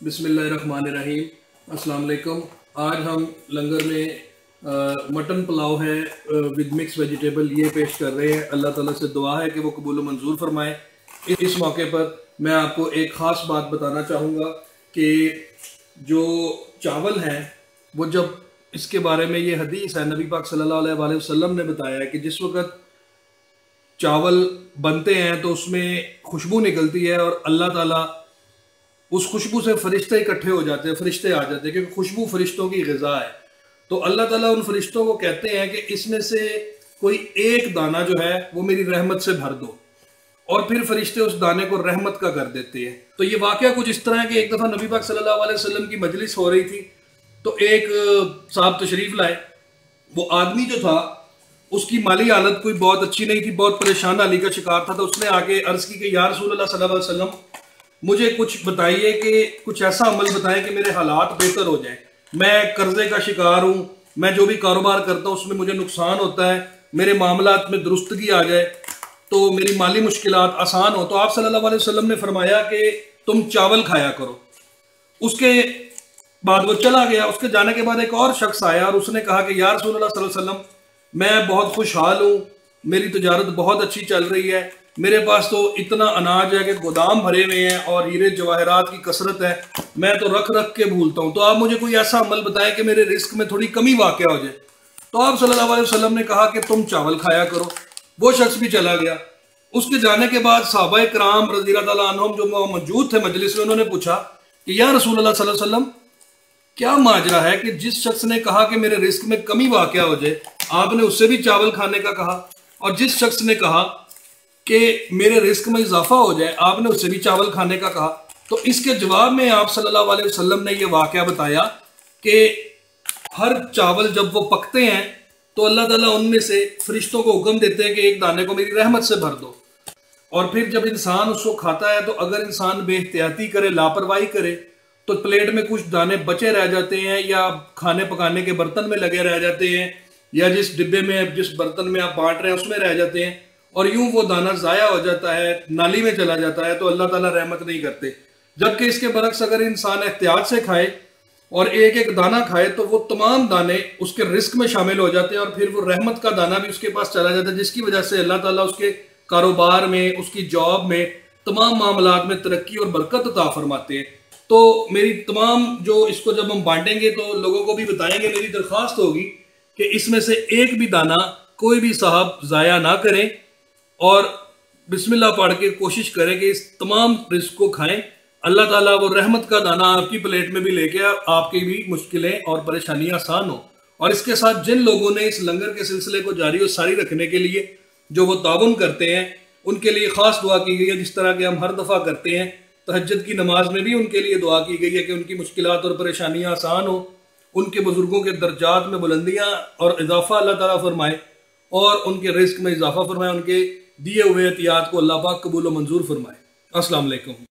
بسم اللہ الرحمن الرحیم السلام علیکم آج ہم لنگر میں مٹن پلاؤ ہے ود مکس ویجیٹیبل یہ پیش کر رہے ہیں اللہ تعالیٰ سے دعا ہے کہ وہ قبول و منظور فرمائے. اس موقع پر میں آپ کو ایک خاص بات بتانا چاہوں گا کہ جو چاول ہیں، وہ جب اس کے بارے میں یہ حدیث ہے، نبی پاک صلی اللہ علیہ وسلم نے بتایا ہے کہ جس وقت چاول بنتے ہیں تو اس میں خوشبو نکلتی ہے اور اللہ تعالیٰ اس خوشبو سے فرشتے اکٹھے ہو جاتے ہیں، فرشتے آ جاتے ہیں، کیونکہ خوشبو فرشتوں کی غذا ہے۔ تو اللہ تعالیٰ ان فرشتوں کو کہتے ہیں کہ اس میں سے کوئی ایک دانہ جو ہے، وہ میری رحمت سے بھر دو۔ اور پھر فرشتے اس دانے کو رحمت کا کر دیتے ہیں۔ تو یہ واقعہ کچھ اس طرح ہے کہ ایک دفعہ نبی پاک صلی اللہ علیہ وسلم کی مجلس ہو رہی تھی، تو ایک صاحب تشریف لائے۔ وہ آدمی جو تھا، اس کی مالی حالت کوئی بہت اچھی نہیں تھی، بہت پریشان، علی کا شکار تھا۔ تو اس نے آگے عرض کی کہ یا رسول اللہ صلی اللہ علیہ وسلم مجھے کچھ بتائیے کہ کچھ ایسا عمل بتائیں کہ میرے حالات بہتر ہو جائیں۔ میں قرضے کا شکار ہوں، میں جو بھی کاروبار کرتا ہوں، اس میں مجھے نقصان ہوتا ہے، میرے معاملات میں درستگی آ جائے، تو میری مالی مشکلات آسان ہو تو آپ صلی اللہ علیہ وسلم نے فرمایا کہ تم چاول کھایا کرو۔ اس کے بعد وہ چلا گیا۔ اس کے جانے کے بعد ایک اور شخص آیا اور اس نے کہا کہ یا رسول اللہ صلی اللہ علیہ وسلم، میں بہت خوشحال ہوں، میری تجارت بہت اچھی چل رہی ہے میرے پاس تو اتنا اناج ہے کہ گودام بھرے ہوئے ہیں اور ہیرے جواہرات کی کثرت ہے، میں تو رکھ رکھ کے بھولتا ہوں۔ تو آپ مجھے کوئی ایسا عمل بتائیں کہ میرے رزق میں تھوڑی کمی واقع ہو جائے۔ تو آپ صلی اللہ علیہ وسلم نے کہا کہ تم چاول کھایا کرو۔ وہ شخص بھی چلا گیا۔ اس کے جانے کے بعد صحابہ کرام رضی اللہ عنہم جو موجود تھے مجلس میں، انہوں نے پوچھا کہ یا رسول اللہ صلی اللہ علیہ وسلم، کیا ماجرا ہے کہ جس شخص نے کہا کہ میرے رزق میں کمی واقع ہو جائے، آپ نے اس سے بھی چاول کھانے کا کہا؟ اور جس شخص نے کہا کہ میرے رزق میں اضافہ ہو جائے، آپ نے اس سے بھی چاول کھانے کا کہا۔ تو اس کے جواب میں آپ صلی اللہ علیہ وسلم نے یہ واقعہ بتایا کہ ہر چاول جب وہ پکتے ہیں تو اللہ تعالیٰ ان میں سے فرشتوں کو حکم دیتے ہیں کہ ایک دانے کو میری رحمت سے بھر دو۔ اور پھر جب انسان اس کو کھاتا ہے تو اگر انسان بے احتیاطی کرے، لاپرواہی کرے، تو پلیٹ میں کچھ دانے بچے رہ جاتے ہیں یا کھانے پکانے کے برتن میں لگے رہ جاتے ہیں یا جس ڈبے میں، جس برتن میں آپ بانٹ رہے ہیں، اس میں رہ جاتے ہیں۔ اور یوں وہ دانہ ضائع ہو جاتا ہے، نالی میں چلا جاتا ہے تو اللہ تعالیٰ رحمت نہیں کرتے۔ جبکہ اس کے برعکس اگر انسان احتیاط سے کھائے اور ایک ایک دانہ کھائے تو وہ تمام دانے اس کے رزق میں شامل ہو جاتے ہیں اور پھر وہ رحمت کا دانہ بھی اس کے پاس چلا جاتا ہے، جس کی وجہ سے اللہ تعالیٰ اس کے کاروبار میں، اس کی جاب میں تمام معاملات میں ترقی اور برکت عطا فرماتے ہیں۔ تو میری تمام جو اس کو جب ہم بانٹیں گے تو لوگوں کو بھی بتائیں گے، میری درخواست ہوگی کہ اس میں سے ایک بھی دانہ کوئی بھی صاحب ضائع نہ کریں۔ اور بسم اللہ پڑھ کے کوشش کریں کہ اس تمام رزق کو کھائیں۔ اللہ تعالیٰ وہ رحمت کا دانہ آپ کی پلیٹ میں بھی لے کے آپ کی بھی مشکلیں اور پریشانیاں آسان ہوں۔ اور اس کے ساتھ جن لوگوں نے اس لنگر کے سلسلے کو جاری و ساری رکھنے کے لیے جو وہ تعاون کرتے ہیں، ان کے لیے خاص دعا کی گئی ہے، جس طرح کہ ہم ہر دفعہ کرتے ہیں، تہجد کی نماز میں بھی ان کے لیے دعا کی گئی ہے کہ ان کی مشکلات اور پریشانیاں آسان ہوں۔ ان کے بزرگوں کے درجات میں بلندیاں اور اضافہ اللہ تعالیٰ فرمائے اور ان کے رزق میں اضافہ فرمائے، ان کے دیے ہوئے احتیاط کو اللہ پاک قبول و منظور فرمائے۔ السلام علیکم۔